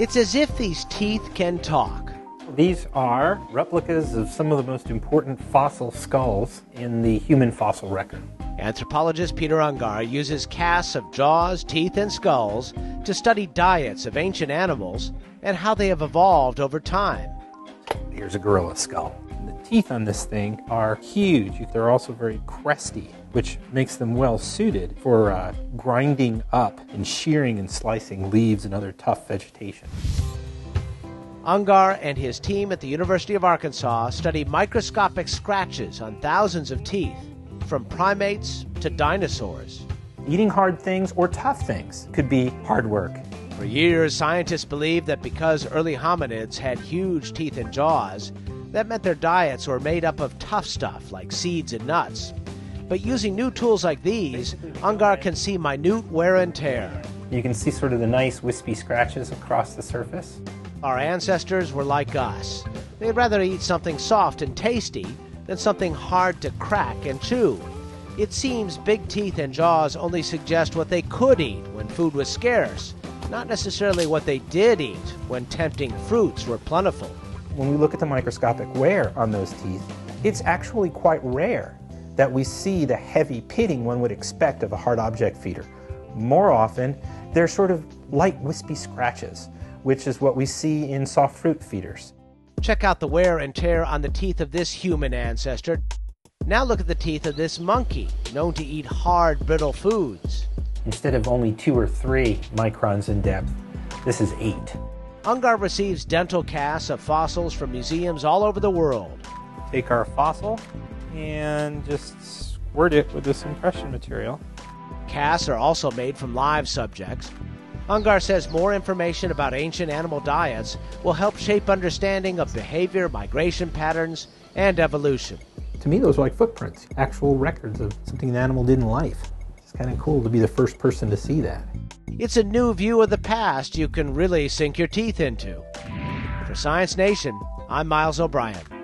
It's as if these teeth can talk. These are replicas of some of the most important fossil skulls in the human fossil record. Anthropologist Peter Ungar uses casts of jaws, teeth, and skulls to study diets of ancient animals and how they have evolved over time. Here's a gorilla skull. The teeth on this thing are huge. They're also very cresty, which makes them well suited for uh, grinding up and shearing and slicing leaves and other tough vegetation. Ungar and his team at the University of Arkansas study microscopic scratches on thousands of teeth from primates to dinosaurs. Eating hard things or tough things could be hard work. For years, scientists believed that because early hominids had huge teeth and jaws, that meant their diets were made up of tough stuff like seeds and nuts. But using new tools like these, Ungar can see minute wear and tear. You can see sort of the nice wispy scratches across the surface. Our ancestors were like us. They'd rather eat something soft and tasty than something hard to crack and chew. It seems big teeth and jaws only suggest what they could eat when food was scarce, not necessarily what they did eat when tempting fruits were plentiful. When we look at the microscopic wear on those teeth, it's actually quite rare that we see the heavy pitting one would expect of a hard object feeder. More often, they're sort of light wispy scratches, which is what we see in soft fruit feeders. Check out the wear and tear on the teeth of this human ancestor. Now look at the teeth of this monkey, known to eat hard, brittle foods. Instead of only two or three microns in depth, this is eight. Ungar receives dental casts of fossils from museums all over the world. Take our fossil and just squirt it with this impression material. Casts are also made from live subjects. Ungar says more information about ancient animal diets will help shape understanding of behavior, migration patterns, and evolution. To me, those are like footprints, actual records of something an animal did in life. It's kind of cool to be the first person to see that. It's a new view of the past you can really sink your teeth into. For Science Nation, I'm Miles O'Brien.